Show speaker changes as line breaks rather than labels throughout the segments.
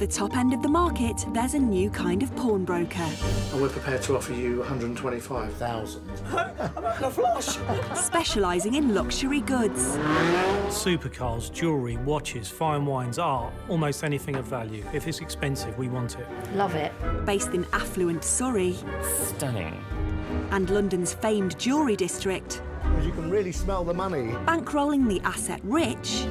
the top end of the market, there's a new kind of pawnbroker.
And we're prepared to offer you 125,000.
the flush!
Specialising in luxury goods.
Supercars, jewellery, watches, fine wines, art, almost anything of value. If it's expensive, we want it.
Love it.
Based in affluent Surrey.
Stunning.
And London's famed jewellery district.
Because you can really smell the money.
Bankrolling the asset rich.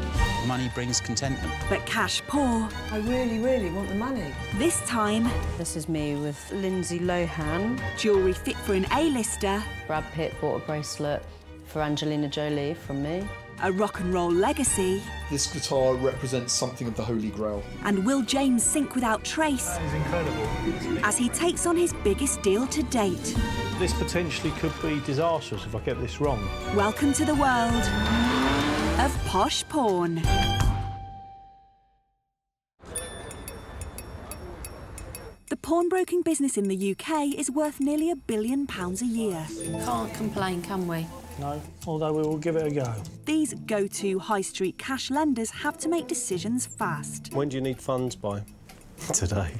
Money brings contentment.
But cash poor.
I really, really want the money.
This time...
This is me with Lindsay Lohan.
Jewellery fit for an A-lister.
Brad Pitt bought a bracelet for Angelina Jolie from me.
A rock and roll legacy.
This guitar represents something of the Holy Grail.
And will James sink without trace?
That is incredible.
As he takes on his biggest deal to date.
This potentially could be disastrous if I get this wrong.
Welcome to the world of posh pawn. The pawnbroking business in the UK is worth nearly a billion pounds a year.
Can't complain, can we?
No, although we will give it a go.
These go-to high street cash lenders have to make decisions fast.
When do you need funds by? Today.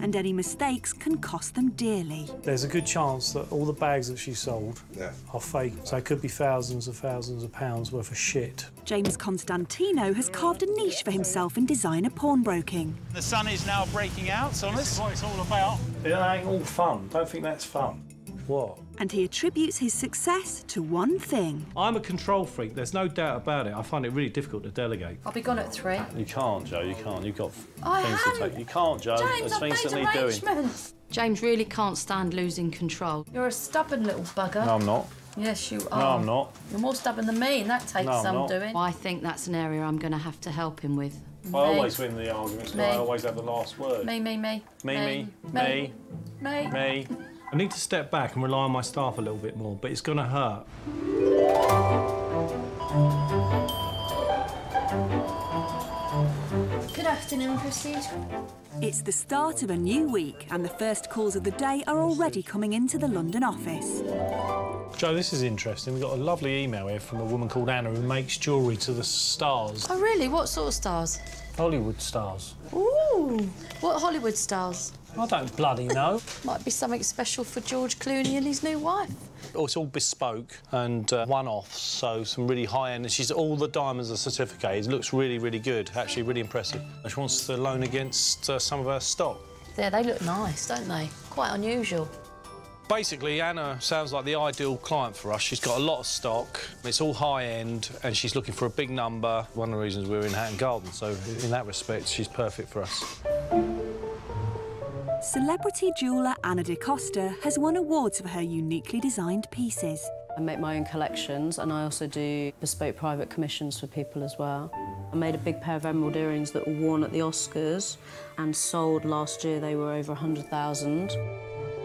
And any mistakes can cost them dearly.
There's a good chance that all the bags that she sold
yeah.
are fake, so it could be thousands and thousands of pounds worth of shit.
James Constantinou has carved a niche for himself in designer pawnbroking.
The sun is now breaking out, so
This is what it's all about. It ain't all fun. Don't think that's fun. What?
And he attributes his success to one thing.
I'm a control freak, there's no doubt about it. I find it really difficult to delegate.
I'll be gone at three.
You can't, Jo, you can't. You've got
I
things
haven't.
to take. You can't, Jo.
James,
There's
I've
things
made
that need doing.
arrangements. James really can't stand losing control. You're a stubborn little bugger.
No, I'm not.
Yes, you are.
No, I'm not.
You're more stubborn than me, and that takes
No,
some
not.
doing. I think that's an area I'm going to have to help him with.
I always win the arguments, but
Me.
I always have the last word.
Me, me, me.
Me, me,
me.
me,
Me.
me.
I need to step back and rely on my staff a little bit more, but it's going to hurt.
Good afternoon, Prestige.
It's the start of a new week, and the first calls of the day are already coming into the London office.
Jo, this is interesting. We've got a lovely email here from a woman called Anna who makes jewellery to the stars.
Oh, really? What sort of stars?
Hollywood stars.
Ooh. What Hollywood stars?
I don't bloody know.
Might be something special for George Clooney and his new wife.
Oh, it's all bespoke and uh, one-offs, so some really high-end. And she's all the diamonds are certificated. It looks really, really good. Actually, really impressive. And she wants to loan against uh, some of her stock.
Yeah, they look nice, don't they? Quite unusual.
Basically, Anna sounds like the ideal client for us. She's got a lot of stock, it's all high-end, and she's looking for a big number. One of the reasons we're in Hatton Garden, so in that respect, she's perfect for us.
Celebrity jeweller Anna DeCosta has won awards for her uniquely designed pieces.
I make my own collections and I also do bespoke private commissions for people as well. I made a big pair of emerald earrings that were worn at the Oscars and sold last year. They were over 100,000.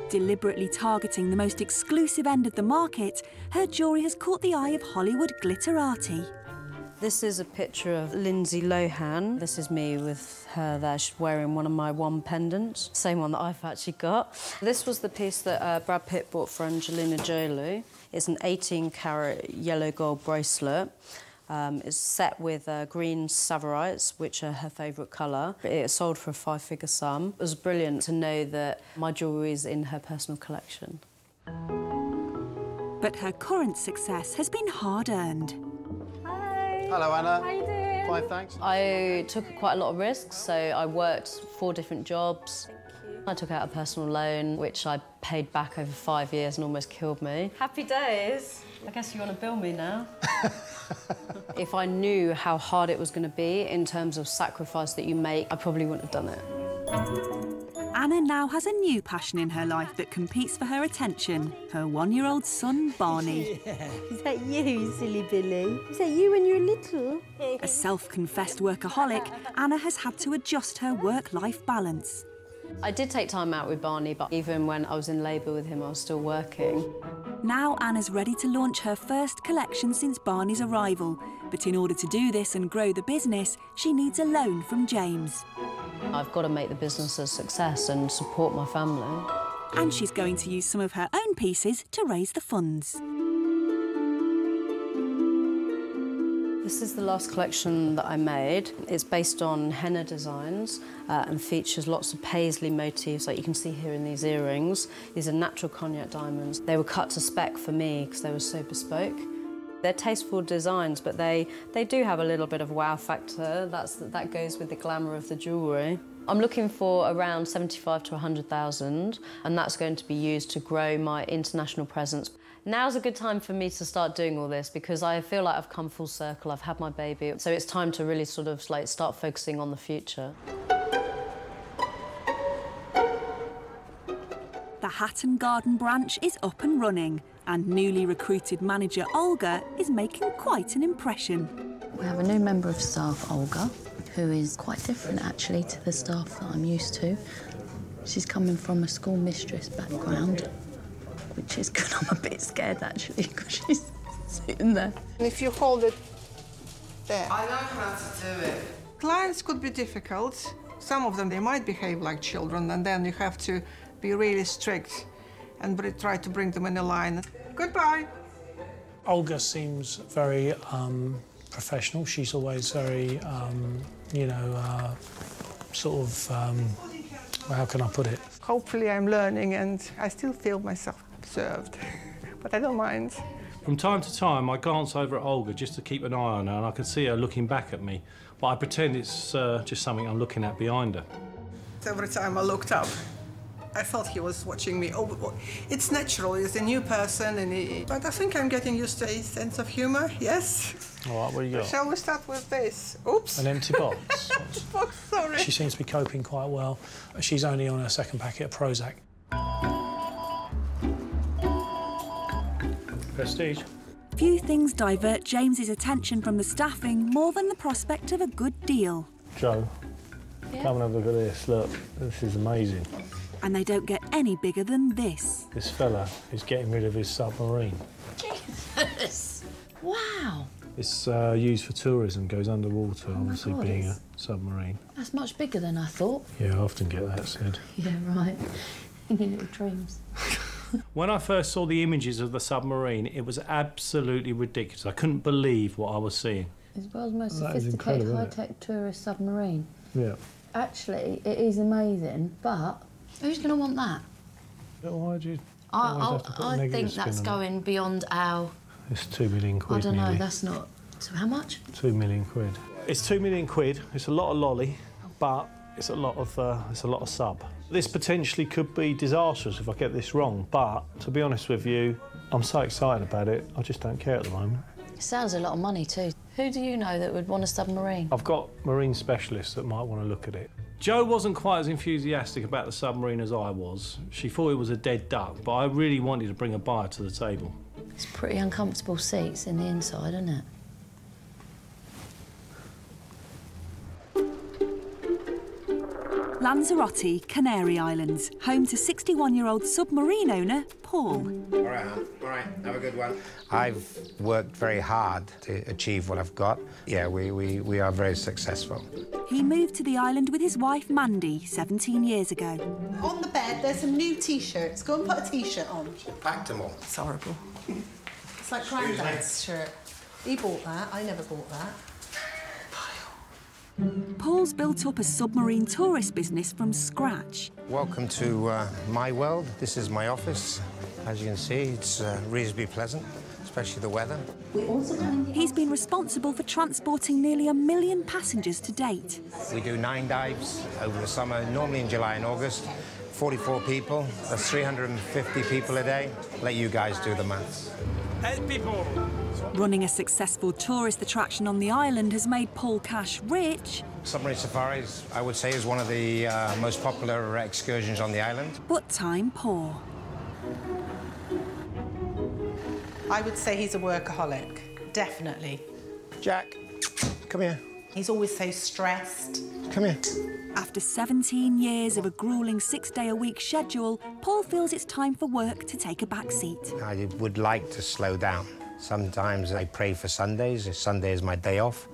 Deliberately targeting the most exclusive end of the market, her jewellery has caught the eye of Hollywood glitterati.
This is a picture of Lindsay Lohan. This is me with her there. She's wearing one of my one pendants, same one that I've actually got. This was the piece that uh, Brad Pitt bought for Angelina Jolie. It's an 18 carat yellow gold bracelet. Um, it's set with uh, green tsavorites, which are her favourite colour. It sold for a five-figure sum. It was brilliant to know that my jewellery is in her personal collection.
But her current success has been hard-earned.
Hello, Anna.
How you doing?
Fine, thanks.
I took quite a lot of risks, so I worked four different jobs. I took out a personal loan, which I paid back over five years and almost killed me. Happy days. I guess you want to bill me now. if I knew how hard it was going to be in terms of sacrifice that you make, I probably wouldn't have done it.
Anna now has a new passion in her life that competes for her attention, her one-year-old son, Barney.
Is that you, silly Billy? Is that you when you were little?
A self-confessed workaholic, Anna has had to adjust her work-life balance.
I did take time out with Barney, but even when I was in labour with him, I was still working.
Now Anna's ready to launch her first collection since Barney's arrival. But in order to do this and grow the business, she needs a loan from James.
I've got to make the business a success and support my family.
And she's going to use some of her own pieces to raise the funds.
This is the last collection that I made. It's based on henna designs uh, and features lots of paisley motifs, like you can see here in these earrings. These are natural cognac diamonds. They were cut to spec for me because they were so bespoke. They're tasteful designs, but they, they do have a little bit of wow factor. That's, that goes with the glamour of the jewellery. I'm looking for around 75 to 100,000, and that's going to be used to grow my international presence. Now's a good time for me to start doing all this because I feel like I've come full circle. I've had my baby, so it's time to really sort of like start focusing on the future.
The Hatton Garden branch is up and running, and newly recruited manager Olga is making quite an impression.
We have a new member of staff, Olga, who is quite different actually to the staff that I'm used to. She's coming from a school mistress background, which is good. I'm a bit scared actually because she's sitting there.
And if you hold it there.
I know how to do it.
Clients could be difficult. Some of them, they might behave like children, and then you have to be really strict and br- try to bring them in a line. Goodbye.
Olga seems very um, professional. She's always very, um, you know, uh, sort of, um, how can I put it?
Hopefully, I'm learning, and I still feel myself observed, but I don't mind.
From time to time, I glance over at Olga just to keep an eye on her, and I can see her looking back at me. But I pretend it's uh, just something I'm looking at behind her.
Every time I looked up, I felt he was watching me. Oh, well, it's natural. He's a new person, and he... but I think I'm getting used to his sense of humor. Yes.
All right, what do you got?
Shall we start with this? Oops.
An empty box.
Oh, sorry.
she seems to be coping quite well. She's only on her second packet of Prozac. Prestige.
Few things divert James's attention from the staffing more than the prospect of a good deal.
Jo,
Yeah.
come and have a look at this. Look, this is amazing.
And they don't get any bigger than this.
This fella is getting rid of his submarine.
Jesus! Wow!
It's uh, used for tourism, goes underwater,
my
obviously
God,
being a submarine.
That's much bigger than I thought.
Yeah, I often get that said.
Yeah, right. In your little dreams.
When I first saw the images of the submarine, it was absolutely ridiculous. I couldn't believe what I was seeing.
It's the world's most
That is
sophisticated
incredible, isn't it?
high-tech tourist submarine.
Yeah.
Actually, it is amazing, but who's going to want that?
Why do you
I,
always have to put a
I, I
negative
think
spin
that's
on it?
going beyond our.
It's two million quid.
I don't know.
nearly.
That's not. So how much?
Two million quid. It's two million quid. It's a lot of lolly, but it's a lot of uh, it's a lot of sub. This potentially could be disastrous if I get this wrong. But to be honest with you, I'm so excited about it. I just don't care at the moment.
It sounds a lot of money too. Who do you know that would want a submarine?
I've got marine specialists that might want to look at it. Jo wasn't quite as enthusiastic about the submarine as I was. She thought it was a dead duck, but I really wanted to bring a buyer to the table.
It's pretty uncomfortable seats in the inside, isn't it?
Lanzarote, Canary Islands, home to 61-year-old submarine owner Paul.
All right, hon. all right, have a good one. I've worked very hard to achieve what I've got. Yeah, we, we, we are very successful.
He moved to the island with his wife Mandy 17 years ago.
On the bed, there's some new t-shirts. Go and put a t-shirt on.
Packed them all.
It's horrible. It's like
Excuse me.
Grandad's shirt. He bought that. I never bought that.
Paul's built up a submarine tourist business from scratch.
Welcome to uh, my world. This is my office. As you can see, it's uh, reasonably pleasant, especially the weather.
He's been responsible for transporting nearly a million passengers to date.
We do nine dives over the summer, normally in July and August. 44 people, that's 350 people a day. Let you guys do the maths.
people.
Running a successful tourist attraction on the island has made Paul Cash rich,
Submarine safaris, I would say, is one of the uh, most popular excursions on the island.
but time poor.
I would say he's a workaholic. Definitely.
Jack, come here.
He's always so stressed.
Come here.
After 17 years of a grueling six-day-a-week schedule, Paul feels it's time for work to take a back seat.
I would like to slow down. Sometimes I pray for Sundays. Sunday is my day off.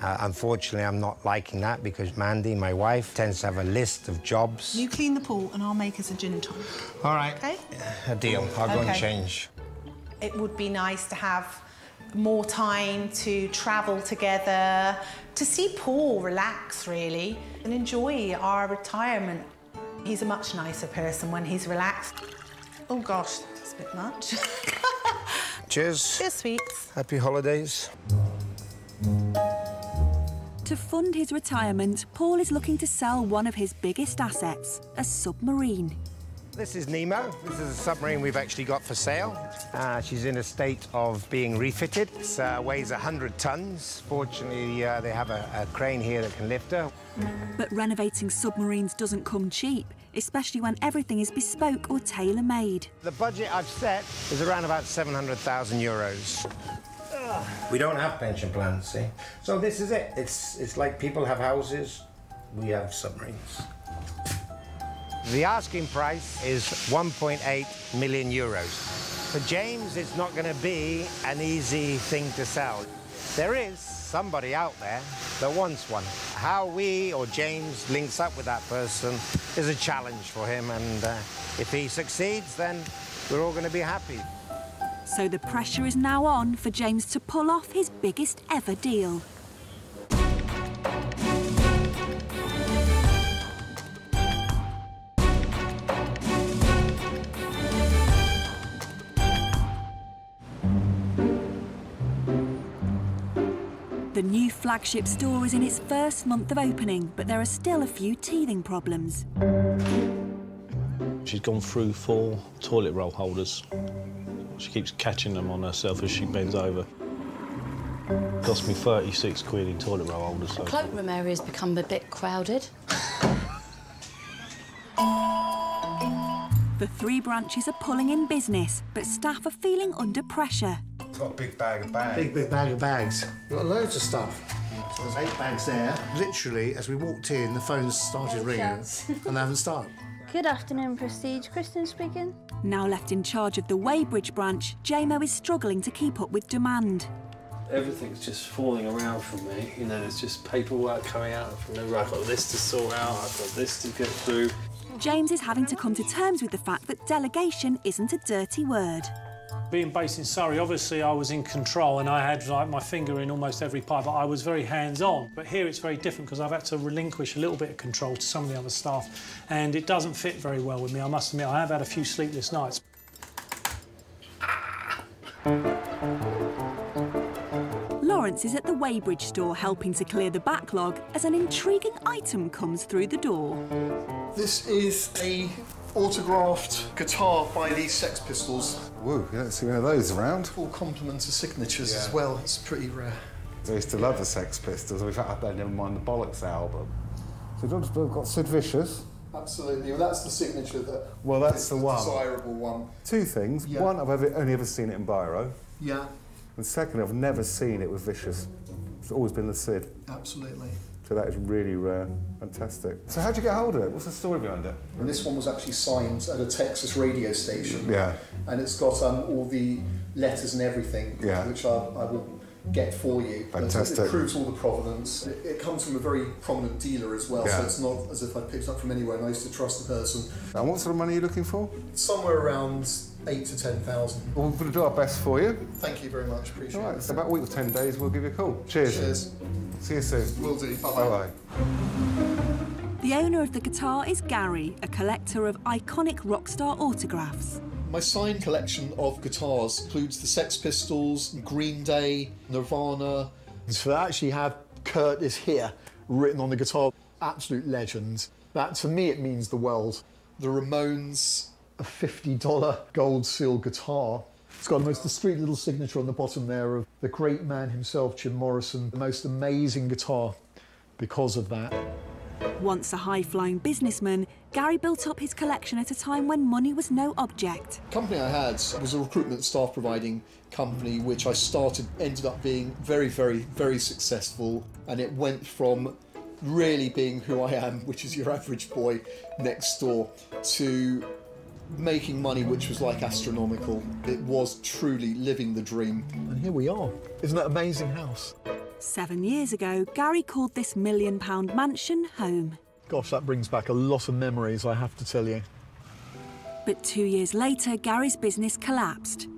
Uh, unfortunately, I'm not liking that because Mandy, my wife, tends to have a list of jobs.
You clean the pool and I'll make us a gin and tonic.
All right.
Okay?
A deal. I'll go and change.
It would be nice to have more time to travel together, to see Paul relax really and enjoy our retirement. He's a much nicer person when he's relaxed. Oh gosh, that's a bit much.
Cheers.
Cheers, sweets.
Happy holidays.
To fund his retirement, Paul is looking to sell one of his biggest assets, a submarine.
This is Nemo. This is a submarine we've actually got for sale. Uh, she's in a state of being refitted. It uh, weighs 100 tons. Fortunately, uh, they have a, a crane here that can lift her.
But renovating submarines doesn't come cheap, especially when everything is bespoke or tailor-made.
The budget I've set is around about 700,000 euros. We don't have pension plans, see? So this is it. It's, it's like people have houses, we have submarines. The asking price is 1.8 million euros. For James, it's not going to be an easy thing to sell. There is somebody out there that wants one. How we or James links up with that person is a challenge for him, and uh, if he succeeds, then we're all going to be happy.
So the pressure is now on for James to pull off his biggest ever deal. The new flagship store is in its first month of opening, but there are still a few teething problems.
She's gone through four toilet roll holders. She keeps catching them on herself as she bends over. Cost me 36 quid in toilet roll holders. So.
Cloakroom area's become a bit crowded.
The three branches are pulling in business, but staff are feeling under pressure.
Got a big bag of bags.
Big, big bag of bags. Got loads of stuff. So there's eight bags there. Literally, as we walked in, the phones started ringing, and they haven't started.
Good afternoon, Prestige. Kristen speaking.
Now left in charge of the Weybridge branch, Jamo is struggling to keep up with demand.
Everything's just falling around for me. You know, there's just paperwork coming out from everywhere. I've got this to sort out, I've got this to get through.
James is having to come to terms with the fact that delegation isn't a dirty word.
Being based in Surrey, obviously I was in control and I had like my finger in almost every pie, but I was very hands-on. But here it's very different because I've had to relinquish a little bit of control to some of the other staff, and it doesn't fit very well with me. I must admit, I have had a few sleepless nights.
Lawrence is at the Weybridge store helping to clear the backlog as an intriguing item comes through the door.
This is a autographed guitar by the Sex Pistols.
Woo, you don't see many of those around.
Full complement of signatures as well. It's pretty rare.
I used to love the Sex Pistols. In fact, I never mind the Bollocks album. So we've got Sid Vicious.
Absolutely. Well, that's the signature that.
Well, that's
is
the one.
desirable one.
Two things.
Yeah.
One, I've ever, only ever seen it in Biro.
Yeah,
And secondly, I've never seen it with Vicious. It's always been the Sid.
absolutely.
So that is really rare. Fantastic. So how'd you get hold of it? What's the story behind it?
And this one was actually signed at a Texas radio station.
Yeah.
And it's got um, all the letters and everything,
Yeah.
which I, I will get for you.
Fantastic.
It proves all the provenance. It, it comes from a very prominent dealer as well,
Yeah.
so it's not as if I picked it up from anywhere and I used to trust the person.
And what sort of money are you looking for?
Somewhere around eight to ten thousand.
Well, we're going to do our best for you.
Thank you very much. Appreciate
All right,
it.
so about a week or 10 days, we'll give you a call. Cheers.
Cheers.
See you soon.
Will do. Bye-bye.
Bye-bye.
The owner of the guitar is Gary, a collector of iconic rock star autographs.
My signed collection of guitars includes the Sex Pistols, Green Day, Nirvana. So I actually have Curtis here written on the guitar. Absolute legend. That to me it means the world. The Ramones, a $50 gold seal guitar. It's got the most discreet little signature on the bottom there of the great man himself, Jim Morrison. The most amazing guitar because of that.
Once a high-flying businessman, Gary built up his collection at a time when money was no object.
company I had was a recruitment staff providing company, which I started, ended up being very, very, very successful. And it went from really being who I am, which is your average boy next door, to making money, which was like astronomical. It was truly living the dream. And here we are. Isn't that amazing house?
Seven years ago, Gary called this million-pound mansion home.
Gosh, that brings back a lot of memories, I have to tell you.
But two years later, Gary's business collapsed,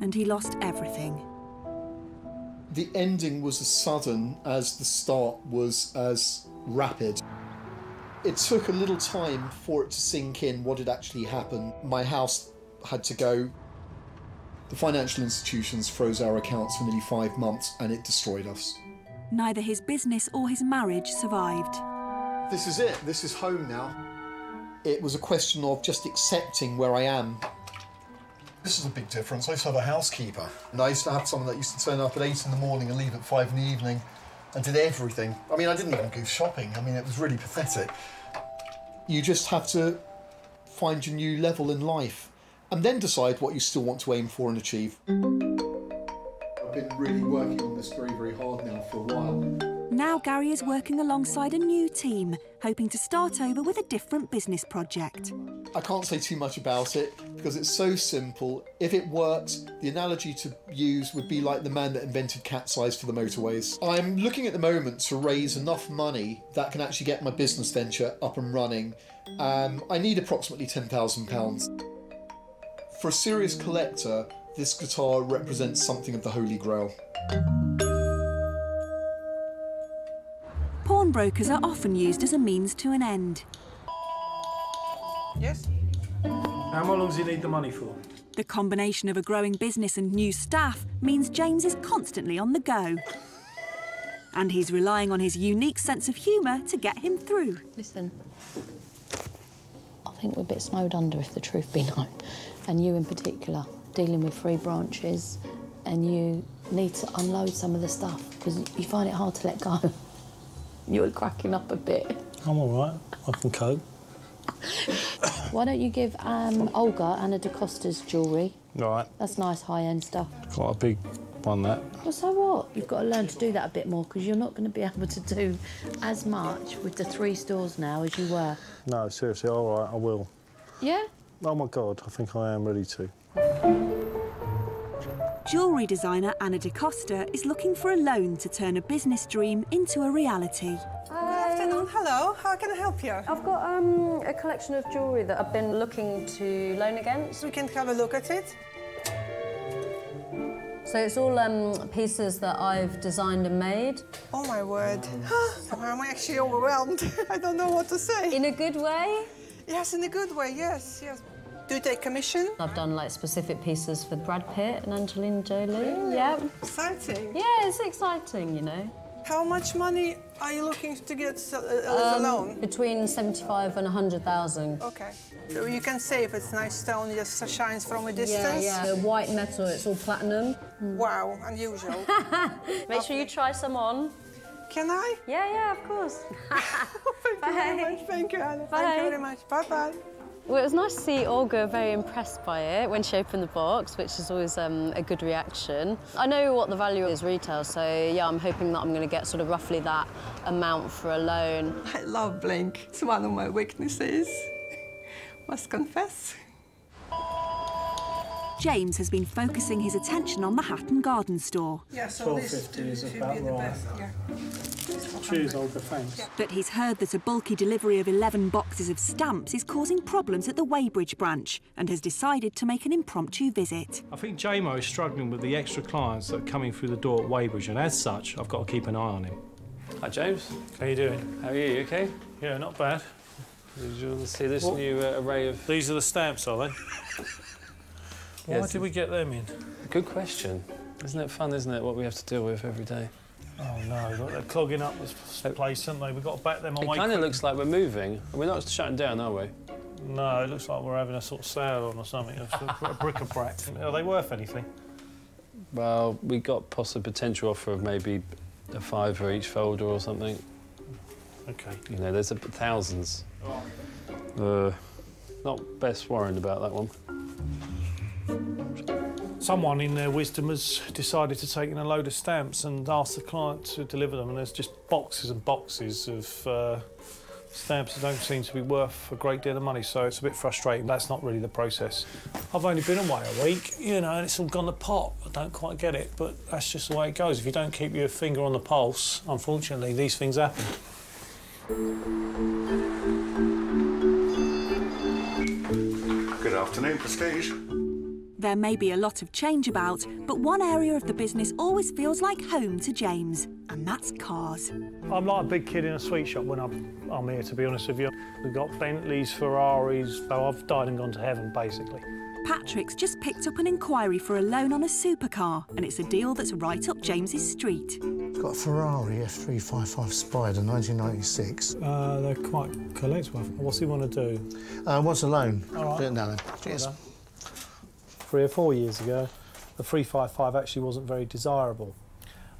and he lost everything.
The ending was as sudden as the start was as rapid. It took a little time for it to sink in what had actually happened. My house had to go. The financial institutions froze our accounts for nearly five months and it destroyed us.
Neither his business or his marriage survived.
This is it. This is home now. It was a question of just accepting where I am. This is a big difference. I used to have a housekeeper, and I used to have someone that used to turn up at eight in the morning and leave at five in the evening and did everything. I mean, I didn't even go shopping. I mean, it was really pathetic. You just have to find your new level in life and then decide what you still want to aim for and achieve. I've been really working on this very, very hard now for a while.
Now Gary is working alongside a new team, hoping to start over with a different business project.
I can't say too much about it because it's so simple. If it works, the analogy to use would be like the man that invented cat's eyes for the motorways. I'm looking at the moment to raise enough money that can actually get my business venture up and running. Um, I need approximately £10,000. For a serious collector, this guitar represents something of the holy grail.
Pawnbrokers are often used as a means to an end.
Yes?
How long does he need the money for?
The combination of a growing business and new staff means James is constantly on the go. And he's relying on his unique sense of humour to get him through.
Listen, I think we're a bit snowed under, if the truth be known. And you in particular, dealing with three branches, and you need to unload some of the stuff because you find it hard to let go. You're cracking up a bit.
I'm all right. I can cope.
Why don't you give um, Olga Anna DeCosta's jewellery?
Right.
That's nice high-end stuff.
Quite a big one, that.
Well, so what? You've got to learn to do that a bit more because you're not going to be able to do as much with the three stores now as you were.
No, seriously, all right, I will.
Yeah?
Oh, my God, I think I am ready to.
Jewellery designer Anna DeCosta is looking for a loan to turn a business dream into a reality.
Good afternoon. Hello. How can I help you?
I've got um, a collection of jewellery that I've been looking to loan against.
We can have a look at it.
So it's all um, pieces that I've designed and made.
Oh my word. I'm actually overwhelmed. I don't know what to say.
In a good way?
Yes, in a good way, yes, yes. Do you take commission?
I've done like specific pieces for Brad Pitt and Angelina Jolie.
Really?
Yeah.
Exciting.
Yeah, it's exciting, you know.
How much money are you looking to get uh, as a
Um,
loan?
Between 75 and 100,000.
Okay. So you can say if it's nice stone, just shines from a distance?
yeah. The white metal, it's all platinum.
Wow, unusual.
Make sure you try some on.
Can I?
Yeah, yeah, of course.
Thank you very much. Thank you, Anna. Thank you very much. Bye-bye.
Well, it was nice to see Olga very impressed by it when she opened the box, which is always um, a good reaction. I know what the value is retail, so yeah, I'm hoping that I'm going to get sort of roughly that amount for a loan.
I love Blink. It's one of my weaknesses. Must confess.
James has been focusing his attention on the Hatton Garden store.
Yeah, so this
is about
be
right.
best. Yeah.
Cheers, Olga, thanks.
But he's heard that a bulky delivery of 11 boxes of stamps is causing problems at the Weybridge branch and has decided to make an impromptu visit.
I think Jamo is struggling with the extra clients that are coming through the door at Weybridge, and as such, I've got to keep an eye on him.
Hi, James.
How are you doing?
How are you? You okay?
Yeah, not bad.
Did you want to see this
What?
new uh, array of...
These are the stamps, are they? Why
Yes.
did we get them in?
Good question. Isn't it fun, isn't it, what we have to deal with every day?
Oh no, they're clogging up this place, aren't they? We've got to back them away.
It kind of looks like we're moving. We're not shutting down, are we?
No, it looks like we're having a sort of sale on or something. A, sort of- a bric-a-brac. Are they worth anything?
Well, we got possible potential offer of maybe a five for each folder or something.
Okay.
You know, there's a, thousands. Uh, not best worried about that one.
Someone in their wisdom has decided to take in a load of stamps and ask the client to deliver them, and there's just boxes and boxes of uh, stamps that don't seem to be worth a great deal of money, so it's a bit frustrating. That's not really the process. I've only been away a week, you know, and it's all gone to pot. I don't quite get it, but that's just the way it goes. If you don't keep your finger on the pulse, unfortunately, these things happen.
Good afternoon, Prestige.
There may be a lot of change about, but one area of the business always feels like home to James, and that's cars.
I'm like a big kid in a sweet shop when I'm, I'm here, to be honest with you. We've got Bentleys, Ferraris, so I've died and gone to heaven, basically.
Patrick's just picked up an inquiry for a loan on a supercar, and it's a deal that's right up James's street.
Got a Ferrari F355 Spider 1996.
Uh, they're quite collectible. What's he want to do?
Uh, what's a loan?
All right.
Put it down there. Cheers.
Well Three or four years ago, the 355 actually wasn't very desirable.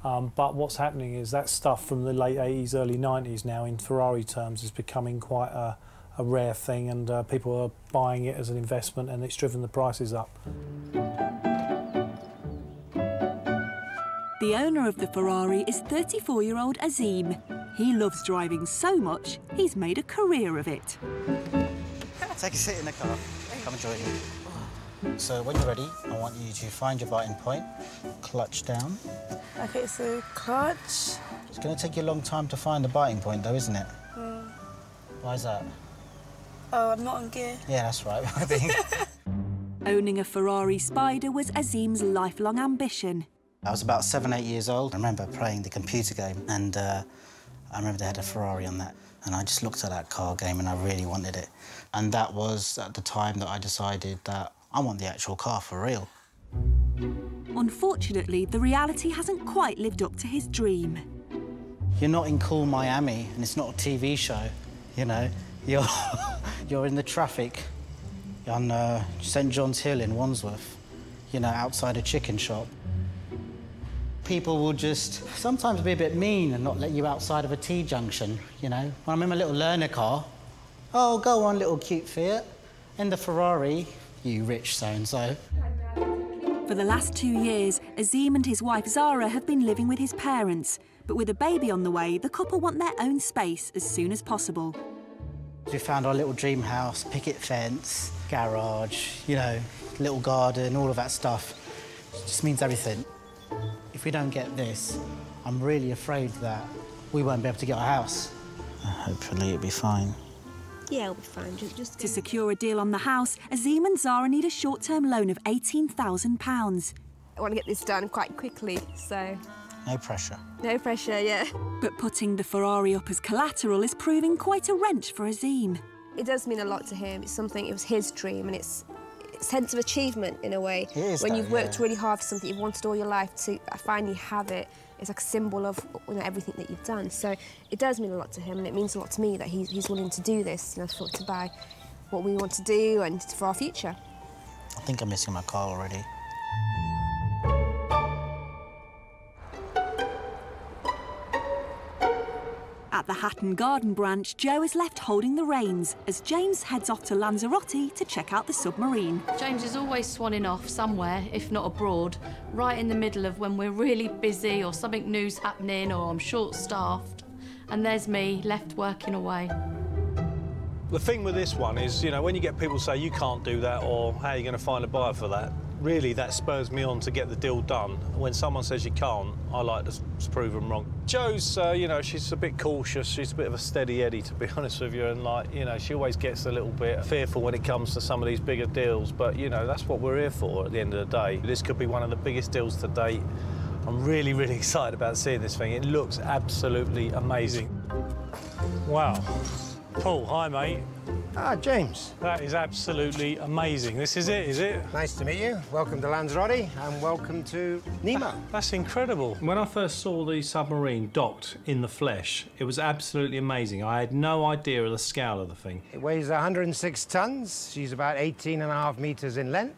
Um, but what's happening is that stuff from the late 80s, early 90s now, in Ferrari terms, is becoming quite a, a rare thing, and uh, people are buying it as an investment, and it's driven the prices up.
The owner of the Ferrari is 34 year old Azim. He loves driving so much, he's made a career of it.
Take a seat in the car. Come and join me. So when you're ready, I want you to find your biting point, clutch down.
Okay, so clutch.
It's going to take you a long time to find the biting point, though, isn't it?
Mm.
Why is that?
Oh, I'm not on gear.
Yeah, that's right. I think.
Owning a Ferrari Spider was Azim's lifelong ambition.
I was about seven, eight years old. I remember playing the computer game, and uh, I remember they had a Ferrari on that. And I just looked at that car game and I really wanted it. And that was at the time that I decided that I want the actual car for real.
Unfortunately, the reality hasn't quite lived up to his dream.
You're not in cool Miami, and it's not a TV show, you know. You're, you're in the traffic on uh, St John's Hill in Wandsworth, you know, outside a chicken shop. People will just sometimes be a bit mean and not let you outside of a T-junction, you know. When I'm in my little learner car, oh, go on, little cute Fiat. In the Ferrari, you rich so-and-so.
For the last two years, Azim and his wife Zara have been living with his parents. But with a baby on the way, the couple want their own space as soon as possible.
We found our little dream house, picket fence, garage, you know, little garden, all of that stuff. It just means everything. If we don't get this, I'm really afraid that we won't be able to get our house. Hopefully it'll be fine.
Yeah, it'll be fine. Just, just
To secure a deal on the house, Azim and Zara need a short-term loan of £18,000.
I want to get this done quite quickly, so
No pressure.
no pressure, yeah.
But putting the Ferrari up as collateral is proving quite a wrench for Azim.
It does mean a lot to him. It's something, it was his dream, and it's a sense of achievement in a way.
It is
when
that,
you've worked
yeah.
really hard for something you've wanted all your life to uh, finally have it, it's like a symbol of you know, everything that you've done. So it does mean a lot to him, and it means a lot to me that he's, he's willing to do this, you know, for, to buy what we want to do and for our future.
I think I'm missing my car already.
At the Hatton Garden branch, Jo is left holding the reins as James heads off to Lanzarote to check out the submarine.
James is always swanning off somewhere, if not abroad, right in the middle of when we're really busy or something new's happening or I'm short-staffed. And there's me, left working away.
The thing with this one is, you know, when you get people say you can't do that or how are you going to find a buyer for that, really that spurs me on to get the deal done. When someone says you can't, I like to prove them wrong. Jo's, uh, you know, she's a bit cautious. She's a bit of a steady Eddie, to be honest with you, and like, you know, she always gets a little bit fearful when it comes to some of these bigger deals. But you know, that's what we're here for at the end of the day. This could be one of the biggest deals to date. I'm really, really excited about seeing this thing. It looks absolutely amazing.
Wow. Paul, hi, mate.
Ah, James.
That is absolutely amazing. This is it, is it?
Nice to meet you. Welcome to Lanzarote and welcome to Nemo.
That's incredible.
When I first saw the submarine docked in the flesh, it was absolutely amazing. I had no idea of the scale of the thing.
It weighs 106 tons. She's about 18 and a half meters in length.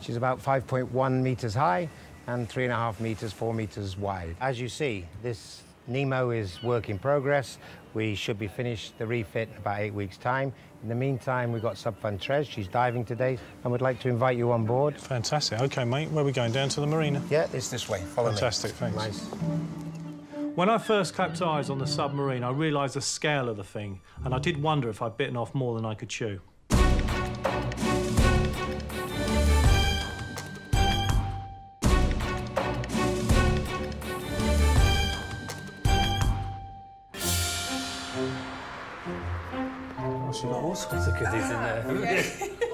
She's about 5.1 meters high and three and a half meters, four meters wide. As you see, this Nemo is work in progress. We should be finished the refit in about eight weeks' time. In the meantime, we've got Subfund Trez. She's diving today and we'd like to invite you on board.
Fantastic. OK, mate, where are we going? Down to the marina?
Yeah, it's this way. Follow
Fantastic,
me.
Fantastic, thanks.
Nice.
When I first clapped eyes on the submarine, I realised the scale of the thing, and I did wonder if I'd bitten off more than I could chew.
Sorts of goodies in there.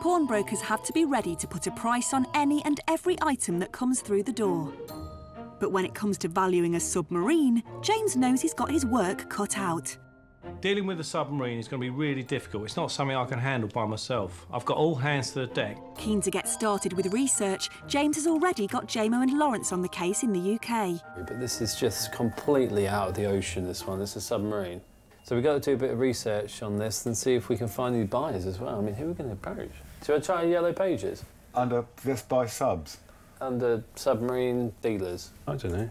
pawnbrokers have to be ready to put a price on any and every item that comes through the door. But when it comes to valuing a submarine, James knows he's got his work cut out.
Dealing with a submarine is going to be really difficult. It's not something I can handle by myself. I've got all hands to the deck.
Keen to get started with research, James has already got Jamo and Lawrence on the case in the UK.
But this is just completely out of the ocean, this one. This is a submarine. So we've got to do a bit of research on this and see if we can find any buyers as well. I mean, who are we going to approach? Should I try Yellow Pages?
Under just by subs?
Under submarine dealers? I don't know.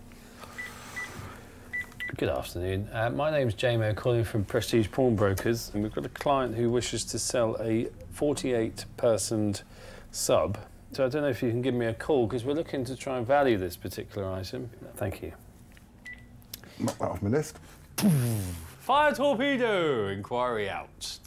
Good afternoon. Uh, my name's Jamie calling from Prestige Pawnbrokers, and we've got a client who wishes to sell a 48-person sub. So I don't know if you can give me a call, because we're looking to try and value this particular item. Thank you.
Not that off my list.
Fire torpedo! Inquiry out.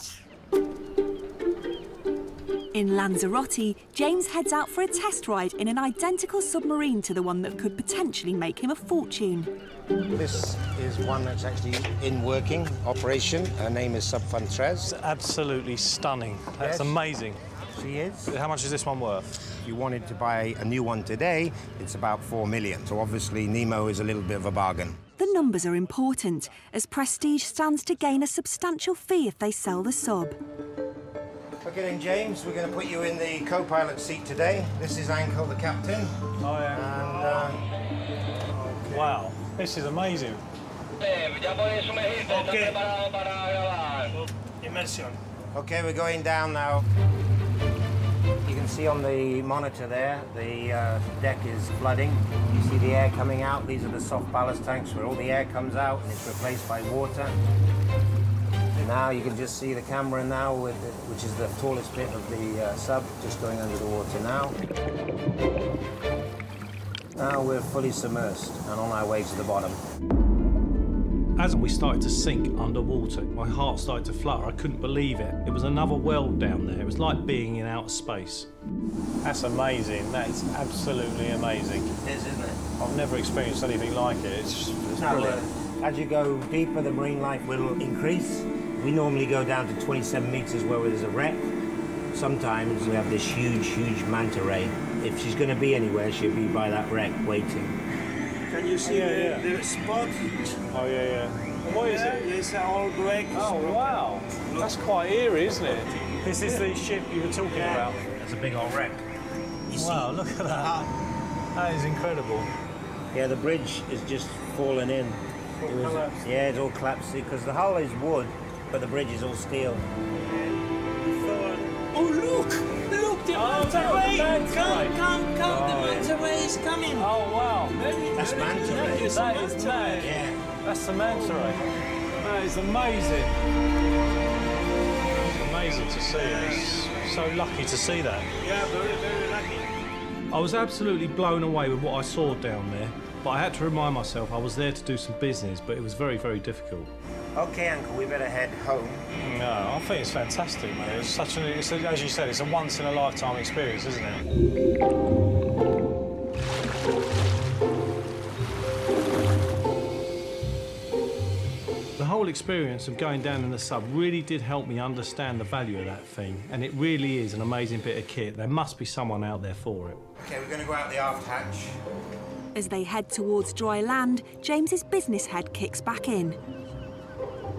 In Lanzarote, James heads out for a test ride in an identical submarine to the one that could potentially make him a fortune.
This is one that's actually in working operation. Her name is Subfantrez.
Absolutely stunning. That's
Yes.
amazing.
She is.
How much is this one worth?
If you wanted to buy a new one today, it's about four million. So obviously Nemo is a little bit of a bargain.
The numbers are important, as Prestige stands to gain a substantial fee if they sell the sub.
Okay then, James, we're going to put you in the co-pilot seat today. This is Ankle, the captain.
Oh, yeah.
And, uh,
Wow, this is amazing.
Okay, we're going down now. You can see on the monitor there, the uh, deck is flooding. You see the air coming out. These are the soft ballast tanks where all the air comes out and it's replaced by water. Now you can just see the camera now, with the, which is the tallest bit of the uh, sub, just going under the water now. Now we're fully submersed and on our way to the bottom.
As we started to sink underwater, my heart started to flutter. I couldn't believe it. It was another world down there. It was like being in outer space. That's amazing. That is absolutely amazing.
It is, isn't it?
I've never experienced anything like it. It's, just, it's
Now,
brilliant.
uh, as you go deeper, the marine life will increase. We normally go down to 27 meters where there's a wreck. Sometimes we have this huge, huge manta ray. If she's going to be anywhere, she'll be by that wreck waiting.
Can you see
Yeah,
the, the spot?
Oh, yeah, yeah. And what is it?
It's all black.
Oh, wow. That's quite eerie, isn't it? This is the ship you were talking about.
It's a big old wreck.
Wow, look at that. Ah. That is incredible.
Yeah, the bridge is just fallen in. It was- yeah, it's all collapsed because the hull is wood, but the bridge is all steel.
Oh, look! Look, the manta Come, come, come!
Oh,
the
yeah.
is coming!
Oh, wow.
That's
very
manta ray.
That is
manta ray.
Yeah.
That's the manta ray. That is amazing. It's amazing to see it. It's so lucky to see that.
Yeah, very, very lucky.
I was absolutely blown away with what I saw down there, but I had to remind myself I was there to do some business, but it was very, very difficult.
Okay, Uncle, we better head home.
Mm, no, I think it's fantastic, man. It's such an, it's a, as you said, it's a once in a lifetime experience, isn't it? The whole experience of going down in the sub really did help me understand the value of that thing, and it really is an amazing bit of kit. There must be someone out there for it.
Okay, we're going to go out the aft hatch.
As they head towards dry land, James's business head kicks back in.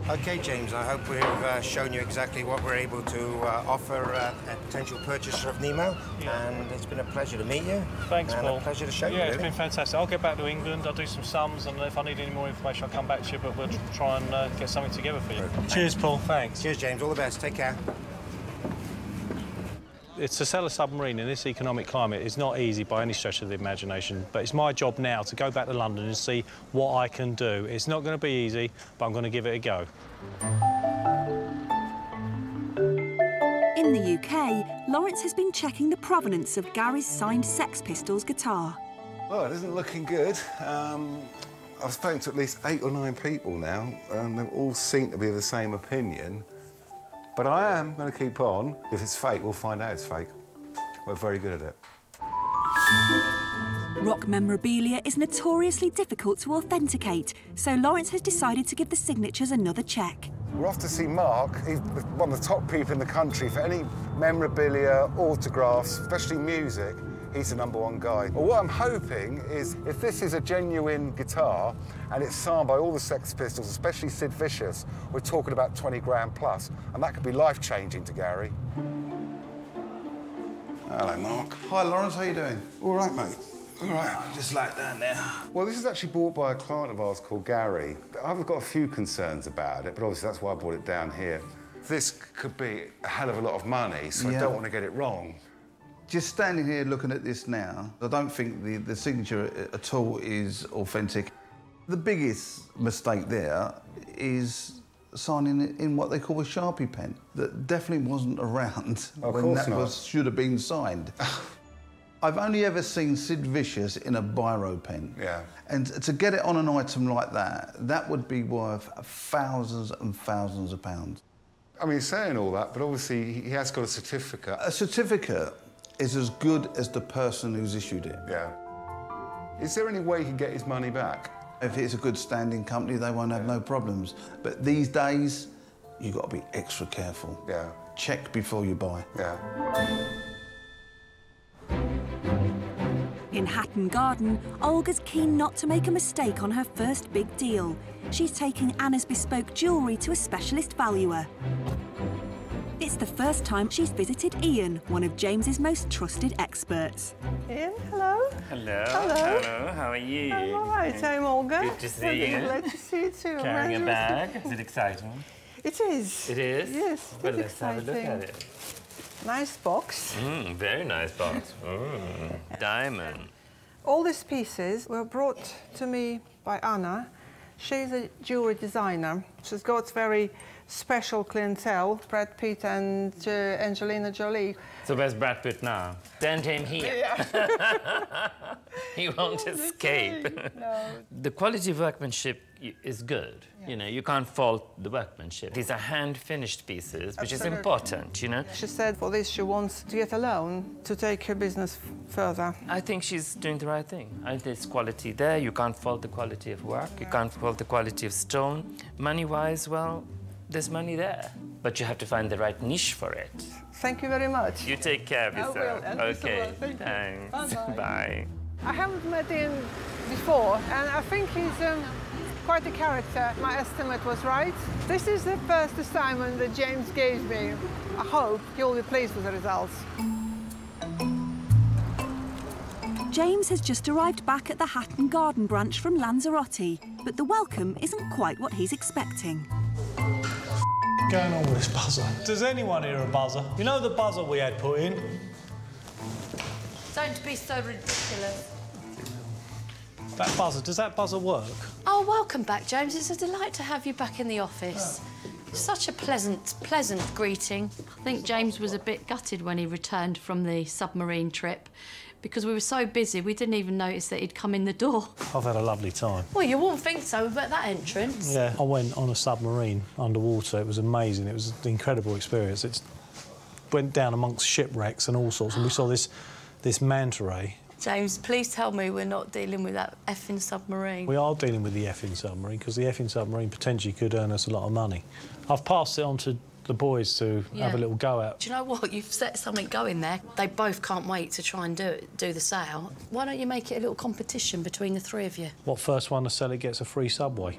Okay, James, I hope we've uh, shown you exactly what we're able to uh, offer uh, a potential purchaser of Nemo. And it's been a pleasure to meet you.
Thanks,
and
Paul.
a pleasure to show you,
Yeah, it's
really.
been fantastic. I'll get back to England. I'll do some sums, and if I need any more information, I'll come back to you. But we'll try and uh, get something together for you. Cheers, Paul. Thanks.
Cheers, James. All the best. Take care.
It's to sell a submarine in this economic climate is not easy by any stretch of the imagination. But it's my job now to go back to London and see what I can do. It's not going to be easy, but I'm going to give it a go.
In the UK, Lawrence has been checking the provenance of Gary's signed Sex Pistols guitar.
Well, it isn't looking good. Um, I've spoken to at least eight or nine people now, and they all seem to be of the same opinion. But I am going to keep on. If it's fake, we'll find out it's fake. We're very good at it.
Rock memorabilia is notoriously difficult to authenticate, so Lawrence has decided to give the signatures another check.
We're off to see Mark. He's one of the top people in the country for any memorabilia, autographs, especially music. He's the number one guy. Well, what I'm hoping is if this is a genuine guitar and it's signed by all the Sex Pistols, especially Sid Vicious, we're talking about 20 grand plus, and that could be life changing to Gary.
Hello, Mark. Hi, Lawrence. How you doing?
All right, mate.
All right. Oh, just like that now.
Well, this is actually bought by a client of ours called Gary. I've got a few concerns about it, but obviously that's why I brought it down here. This could be a hell of a lot of money, so I don't want to get it wrong.
Just standing here looking at this now, I don't think the, the signature at all is authentic. The biggest mistake there is signing in what they call a Sharpie pen that definitely wasn't around when that was should have been signed. I've only ever seen Sid Vicious in a biro pen.
Yeah.
And to get it on an item like that, that would be worth thousands and thousands of pounds.
I mean, saying all that, but obviously he has got a certificate.
A certificate is as good as the person who's issued it.
Yeah. Is there any way he can get his money back?
If it's a good standing company, they won't have no problems. But these days, you've got to be extra careful.
Yeah.
Check before you buy.
Yeah.
In Hatton Garden, Olga's keen not to make a mistake on her first big deal. She's taking Anna's bespoke jewellery to a specialist valuer. It's the first time she's visited Ian, one of James's most trusted experts.
Ian, hello.
Hello.
Hello.
How are you?
I'm all right. I'm Olga.
Good to see
Lovely,
you.
Glad to see you too.
Carrying a
Very
bag. Is it exciting?
It is.
It is?
Yes.
Well,
it is
let's have a look
exciting.
at it.
Nice box.
Mm, very nice box. Mm, diamond.
All these pieces were brought to me by Anna. She's a jewelry designer. She's got very special clientele, Brad Pitt and uh, Angelina Jolie.
So where's Brad Pitt now? Send him here. he won't escape. The quality of workmanship is good. You know, you can't fault the workmanship. These are hand-finished pieces, which is important, you know?
She said for this she wants to get a loan to take her business further.
I think she's doing the right thing. I think there's quality there. You can't fault the quality of work. You can't fault the quality of stone. Money-wise, well, there's money there. But you have to find the right niche for it.
Thank you very much.
You take care of
I will,
yourself.
so
okay.
well. Thank.
Thanks.
Bye-bye.
Bye.
I haven't met him before, and I think he's um, quite a character. My estimate was right. This is the first assignment that James gave me. I hope you'll be pleased with the results.
James has just arrived back at the Hatton Garden branch from Lanzarote, but the welcome isn't quite what he's expecting.
Going on with this buzzer? Does anyone hear a buzzer? You know the buzzer we had put in?
Don't be so ridiculous.
That buzzer, does that buzzer work?
Oh, welcome back, James. It's a delight to have you back in the office. Such a pleasant, pleasant greeting. I think James was a bit gutted when he returned from the submarine trip because we were so busy we didn't even notice that he'd come in the door.
I've had a lovely time.
Well, you wouldn't think so, about that entrance.
Yeah, I went on a submarine underwater. It was amazing. It was an incredible experience. It went down amongst shipwrecks and all sorts, and we saw this this manta ray.
James, please tell me we're not dealing with that effing submarine.
We are dealing with the effing submarine because the effing submarine potentially could earn us a lot of money. I've passed it on to the boys to have a little go at.
Do you know what? You've set something going there. They both can't wait to try and do it, do the sale. Why don't you make it a little competition between the three of you?
What first one to sell it gets a free subway?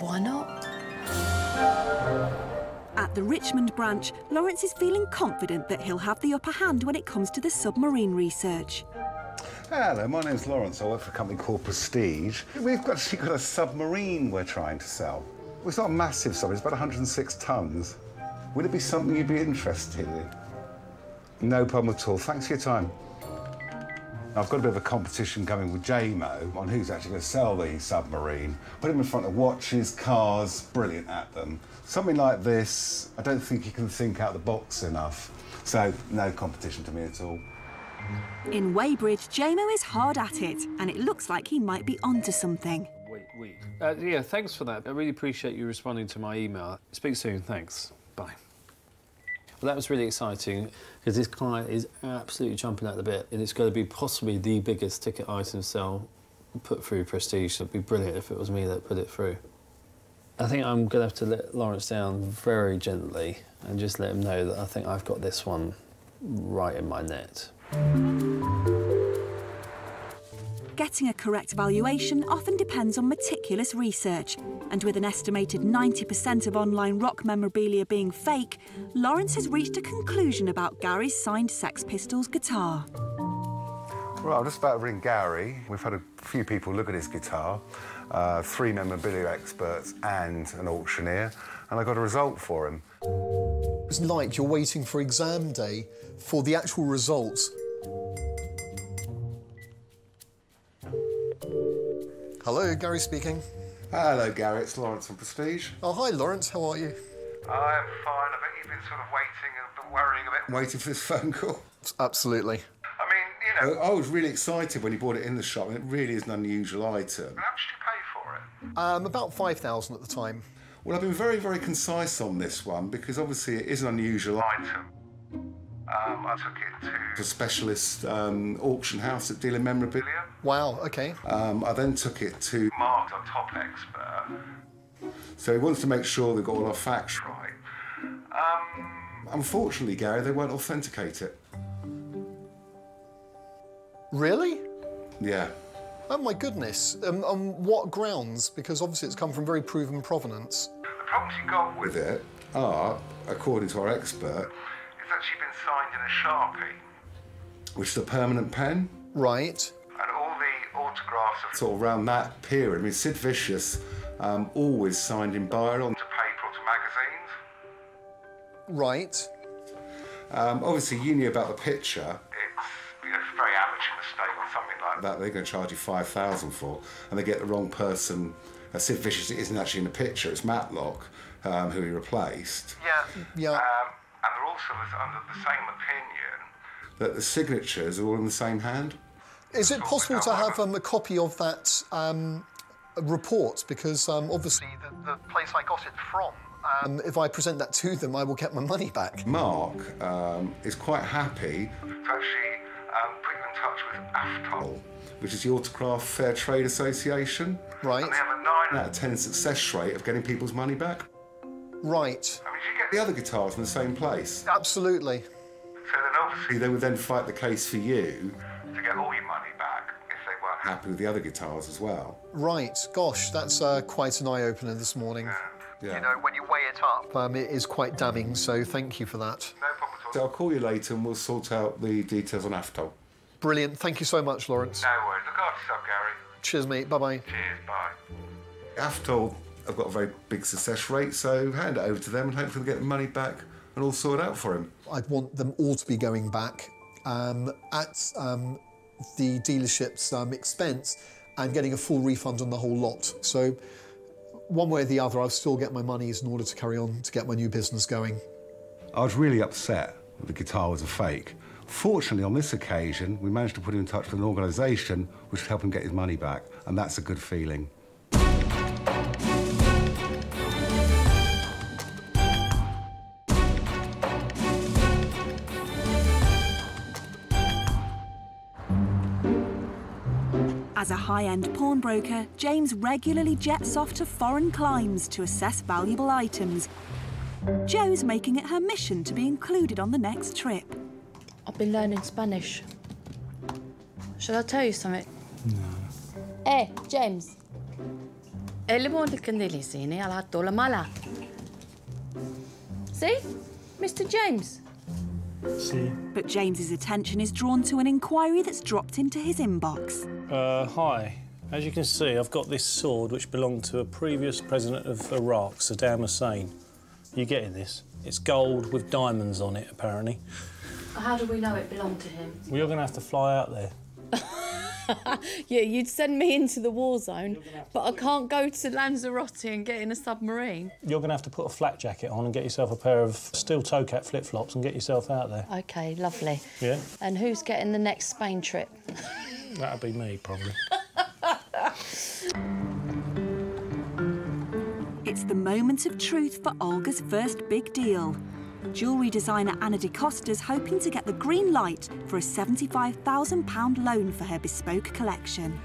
Why not?
At the Richmond branch, Lawrence is feeling confident that he'll have the upper hand when it comes to the submarine research.
Hello, my name's Lawrence. I work for a company called Prestige. We've got- actually got a submarine we're trying to sell. Well, it's not a massive submarine, it's about 106 tons. Would it be something you'd be interested in? No problem at all. Thanks for your time. I've got a bit of a competition coming with Jamo on who's actually going to sell the submarine. Put him in front of watches, cars, brilliant at them. Something like this, I don't think you can think out the box enough. So, no competition to me at all.
In Weybridge, Jamo is hard at it, and it looks like he might be onto something.
Wait. Uh, yeah, thanks for that. I really appreciate you responding to my email. Speak soon. Thanks. Bye. Well, that was really exciting because this client is absolutely jumping at the bit, and it's going to be possibly the biggest ticket item sale put through Prestige. It'd be brilliant if it was me that put it through. I think I'm going to have to let Lawrence down very gently and just let him know that I think I've got this one right in my net.
Getting a correct valuation often depends on meticulous research, and with an estimated 90% of online rock memorabilia being fake, Lawrence has reached a conclusion about Gary's signed Sex Pistols guitar.
Right, I'm just about to ring Gary. We've had a few people look at his guitar, uh, three memorabilia experts and an auctioneer, and I got a result for him.
It's like you're waiting for exam day for the actual results. Hello, Gary speaking.
Hello, Gary. It's Lawrence from Prestige.
Oh, hi, Lawrence. How are you?
I'm fine. I bet you've been sort of waiting and worrying a bit. Waiting for this phone call.
Absolutely.
I mean, you know, I was really excited when you bought it in the shop, and it really is an unusual item. How much did you pay for it?
Um, about 5,000 at the time.
Well, I've been very, very concise on this one because obviously it is an unusual item. Um, I took it to a specialist um, auction house that deal in memorabilia.
Wow, okay.
Um, I then took it to Mark, our top expert. So he wants to make sure they've got all our facts right. Um, unfortunately, Gary, they won't authenticate it.
Really?
Yeah.
Oh, my goodness. Um, on what grounds? Because obviously it's come from very proven provenance.
The problems you got with it are, according to our expert, it's actually been signed in a Sharpie, which is a permanent pen.
Right.
And all the autographs are sort of around that period. I mean, Sid Vicious um, always signed in biro onto paper or to magazines.
Right.
Um, obviously, you knew about the picture. It's, you know, it's a very amateur mistake or something like that. They're going to charge you 5000 for, and they get the wrong person. Uh, Sid Vicious isn't actually in the picture, it's Matlock, um, who he replaced.
Yeah. Yeah.
Um, and they're under the same opinion that the signatures are all in the same hand.
Is it possible to have um, a copy of that um, report? Because um, obviously the, the place I got it from, um, if I present that to them, I will get my money back.
Mark um, is quite happy to actually um, put you in touch with AFTAL, which is the Autograph Fair Trade Association.
Right.
And they have a 9 out of 10 success rate of getting people's money back.
Right.
I mean, you get the other guitars in the same place.
Absolutely.
So then obviously they would then fight the case for you to get all your money back if they weren't happy with the other guitars as well.
Right. Gosh, that's uh, quite an eye opener this morning.
Yeah.
You know, when you weigh it up, um, it is quite damning. So thank you for that.
No problem at all. So I'll call you later and we'll sort out the details on AFTAL.
Brilliant. Thank you so much, Lawrence.
No worries. Look after yourself, Gary.
Cheers, mate. Bye bye.
Cheers. Bye. AFTAL have got a very big success rate, so hand it over to them and hopefully get the money back and all sorted out for him.
I'd want them all to be going back um, at um, the dealership's um, expense and getting a full refund on the whole lot. So, one way or the other, I'll still get my monies in order to carry on to get my new business going.
I was really upset that the guitar was a fake. Fortunately, on this occasion, we managed to put him in touch with an organisation which would help him get his money back, and that's a good feeling.
As a high-end pawnbroker, James regularly jets off to foreign climes to assess valuable items. Jo's making it her mission to be included on the next trip.
I've been learning Spanish. Shall I tell you something? No. Hey, James. اللي مو الكنديليسيني على هالطولة mala. See? Mr James.
See.
But James's attention is drawn to an inquiry that's dropped into his inbox.
Uh, hi. As you can see, I've got this sword which belonged to a previous president of Iraq, Saddam Hussein. You getting this? It's gold with diamonds on it, apparently.
How do we know it belonged to him?
Well, you're going to have to fly out there.
yeah, you'd send me into the war zone, but I can't go to Lanzarote and get in a submarine.
You're going to have to put a flat jacket on and get yourself a pair of steel toe cap flip flops and get yourself out there.
Okay, lovely.
Yeah?
And who's getting the next Spain trip?
That'd be me, probably.
It's the moment of truth for Olga's first big deal. Jewellery designer Anna DeCosta's hoping to get the green light for a £75,000 loan for her bespoke collection.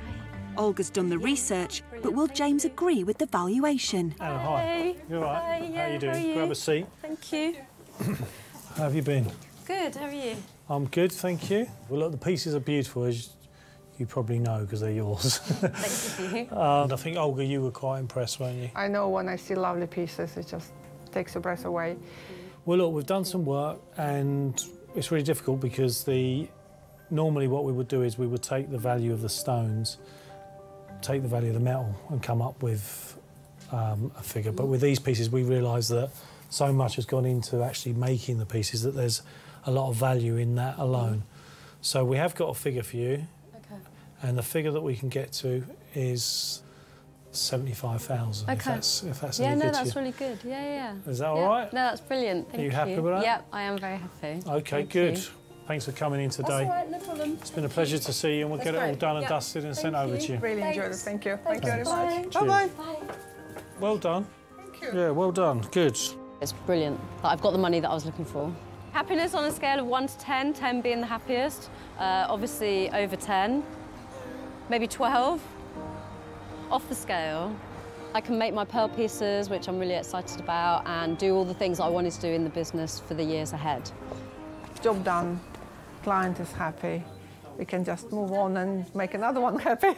Olga's done the research, but will James agree with the valuation?
Anna, hi.
Hey.
You all right?
Hi,
How
yeah,
you doing?
how are you?
Grab a seat.
Thank you.
How have you been?
Good, how are you?
I'm good, thank you. Well, look, the pieces are beautiful, as you probably know, because they're yours.
Thank you.
and I think, Olga, you were quite impressed, weren't you?
I know when I see lovely pieces, it just takes your breath away.
Well, look, we've done some work, and it's really difficult because the normally what we would do is we would take the value of the stones, take the value of the metal, and come up with um, a figure. But with these pieces, we realise that so much has gone into actually making the pieces that there's a lot of value in that alone. So we have got a figure for you,
Okay.
And the figure that we can get to is seventy-five thousand. If
Okay.
that's if that's
yeah,
any
no,
good to
that's
you.
really good. Yeah, yeah.
Is that all
yeah.
right?
No, that's brilliant. Thank
you happy with that?
Yep, I am very happy.
Okay,
Thank
good.
you.
Thanks for coming in
That's
today.
all right, no problem.
It's been a pleasure to see you, and we'll
That's
get it all done and
Yep.
dusted and
Thank
sent over to you.
Really enjoyed it. Thank you. Thank you very much. Bye
Cheers.
bye.
Well done. Thank you. Yeah, well done. Good.
It's brilliant. I've got the money that I was looking for. Happiness on a scale of 1 to 10, 10 being the happiest. Uh, obviously over 10, maybe 12. Off the scale, I can make my pearl pieces, which I'm really excited about, and do all the things I wanted to do in the business for the years ahead.
Job done. Client is happy. We can just move on and make another one happy.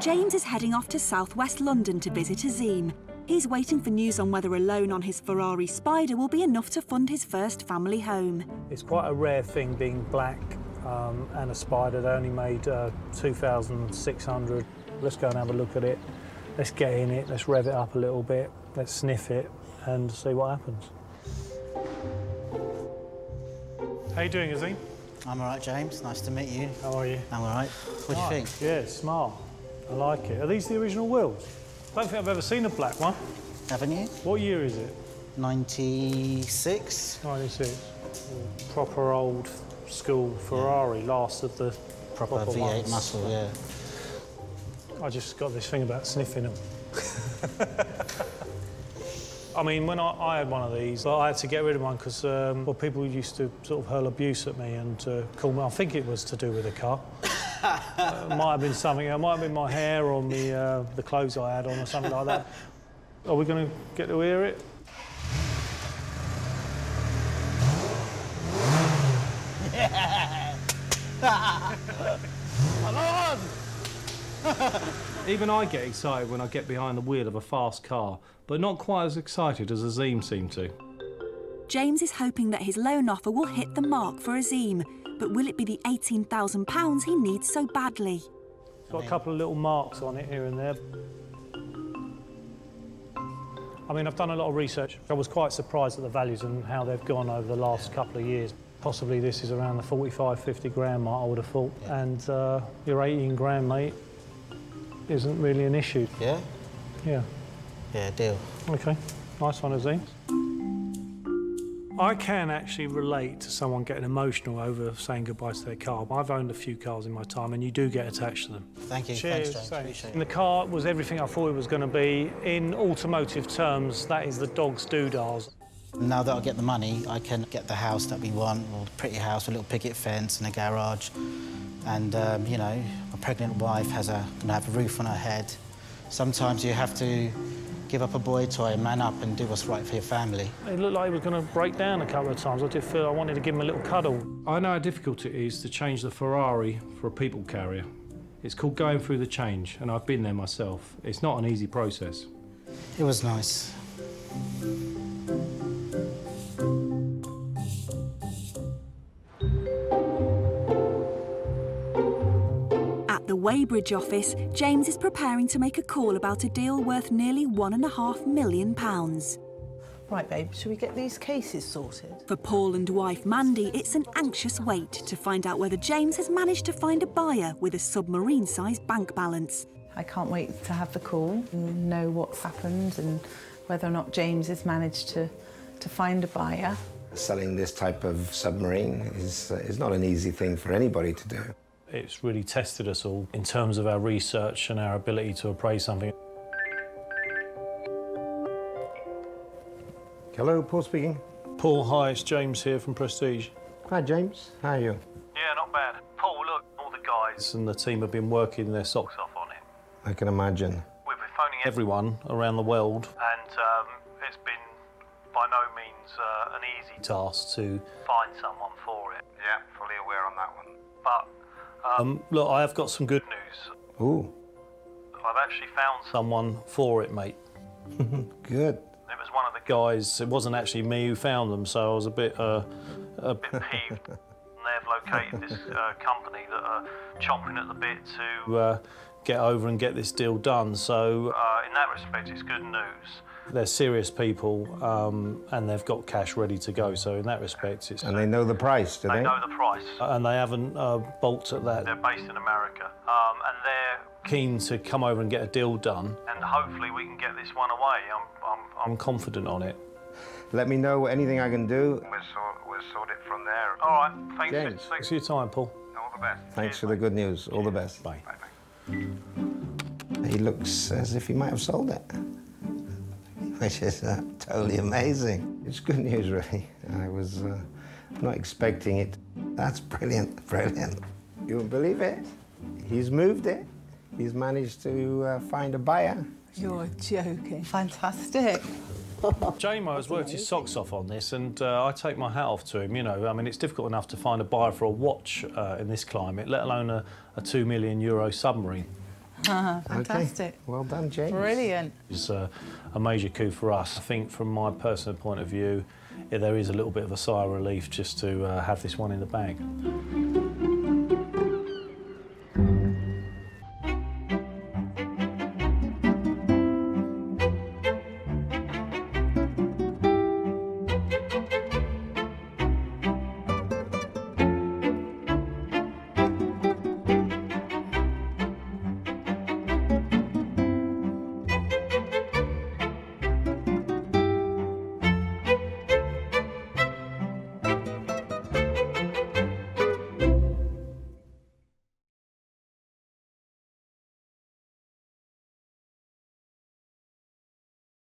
James is heading off to southwest London to visit Azim. He's waiting for news on whether a loan on his Ferrari Spider will be enough to fund his first family home.
It's quite a rare thing being black um, and a spider. They only made uh, 2,600. Let's go and have a look at it. Let's get in it. Let's rev it up a little bit. Let's sniff it and see what happens. How you doing, Azim?
I'm all right, James. Nice to meet you.
How are you?
I'm all right. What do you think?
Yeah, it's smart. I like it. Are these the original wheels? I don't think I've ever seen a black one.
Haven't you?
What year is it?
96.
96. Proper old school Ferrari, last of the
Proper,
proper
V8
ones.
muscle, yeah.
I just got this thing about sniffing them. I mean, when I, I had one of these, I had to get rid of one because um, well, people used to sort of hurl abuse at me and uh, call me. I think it was to do with the car. Uh, it might have been something. It might have been my hair or the uh, the clothes I had on or something like that. Are we going to get to hear it?
Come on!
Even I get excited when I get behind the wheel of a fast car, but not quite as excited as Azim seemed to.
James is hoping that his loan offer will hit the mark for Azim, but will it be the £18,000 he needs so badly?
It's got a couple of little marks on it here and there. I mean, I've done a lot of research. I was quite surprised at the values and how they've gone over the last couple of years. Possibly this is around the 45, 50 grand mark, I would have thought. And uh, your 18 grand, mate, isn't really an issue.
Yeah?
Yeah.
Yeah, deal.
Okay. Nice one, Azim. I can actually relate to someone getting emotional over saying goodbye to their car. I've owned a few cars in my time, and you do get attached to them.
Thank you.
Cheers.
Thanks, James.
thanks.
Appreciate
And the car was everything I thought it was going to be. In automotive terms, that is the dog's doodahs.
Now that I get the money, I can get the house that we want, or the pretty house with a little picket fence and a garage. And, um, you know, my pregnant wife has a, gonna have a roof on her head. Sometimes you have to give up a boy toy, man up and do what's right for your family.
It looked like he was going to break down a couple of times. I did feel I wanted to give him a little cuddle. I know how difficult it is to change the Ferrari for a people carrier. It's called going through the change, and I've been there myself. It's not an easy process.
It was nice.
Weybridge office, James is preparing to make a call about a deal worth nearly one and a half million pounds.
Right, babe, should we get these cases sorted?
For Paul and wife Mandy, it's an anxious wait to find out whether James has managed to find a buyer with a submarine-sized bank balance.
I can't wait to have the call and know what's happened and whether or not James has managed to, to find a buyer.
Selling this type of submarine is, uh, is not an easy thing for anybody to do.
It's really tested us all in terms of our research and our ability to appraise something.
Hello, Paul speaking.
Paul, hi, it's James here from Prestige.
Hi, James. How are you?
Yeah, not not bad. Paul, look, all the guys and the team have been working their socks off on it.
I can imagine.
We've been phoning everyone around the world, and um, it's been by no means uh, an easy task to find someone for it.
Yeah, fully aware on that one.
But um, look, I have got some good news.
Ooh,
I've actually found someone for it, mate.
good.
It was one of the guys. It wasn't actually me who found them, so I was a bit, uh, a bit peeved. And they've located this uh, company that are chomping at the bit to uh, get over and get this deal done. So, uh, in that respect, it's good news. They're serious people, um, and they've got cash ready to go. So, in that respect, it's
And they know the price, do they?
they know the price, and they haven't uh, balked at that. They're based in America, um, and they're keen to come over and get a deal done. And hopefully, we can get this one away. I'm, I'm, I'm confident on it.
Let me know anything I can do.
We'll sort, we'll sort it from there.
All right, thanks.
James.
Thanks for your time, Paul.
All the best.
Thanks for the good news. All the best.
Bye. Bye.
He looks as if he might have sold it, which is uh, totally amazing. It's good news, really. I was uh, not expecting it. That's brilliant, brilliant. You won't believe it. He's moved it. He's managed to uh, find a buyer.
You're joking. Fantastic.
Jamo has worked his socks off on this, and uh, I take my hat off to him. You know, I mean, it's difficult enough to find a buyer for a watch uh, in this climate, let alone a, a two million euro submarine.
Ah, fantastic.
Well done, James.
Brilliant.
It's uh, a major coup for us. I think, from my personal point of view, yeah, there is a little bit of a sigh of relief just to uh, have this one in the bag.